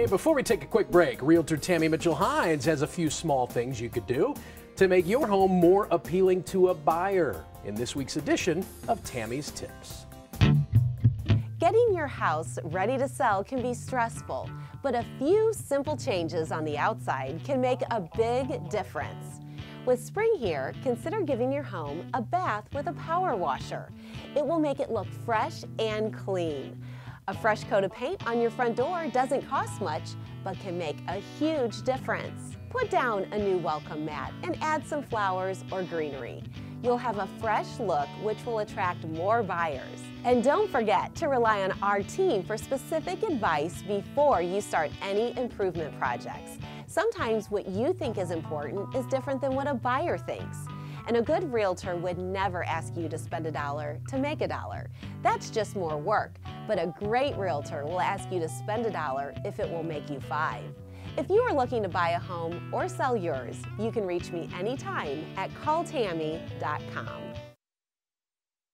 Before we take a quick break, Realtor Tammy Mitchell Hines has a few small things you could do to make your home more appealing to a buyer in this week's edition of Tammy's Tips. Getting your house ready to sell can be stressful, but a few simple changes on the outside can make a big difference. With spring here, consider giving your home a bath with a power washer. It will make it look fresh and clean. A fresh coat of paint on your front door doesn't cost much, but can make a huge difference. Put down a new welcome mat and add some flowers or greenery. You'll have a fresh look which will attract more buyers. And don't forget to rely on our team for specific advice before you start any improvement projects. Sometimes what you think is important is different than what a buyer thinks. And a good realtor would never ask you to spend a dollar to make a dollar. That's just more work. But a great realtor will ask you to spend a dollar if it will make you five. If you are looking to buy a home or sell yours, you can reach me anytime at calltammy.com.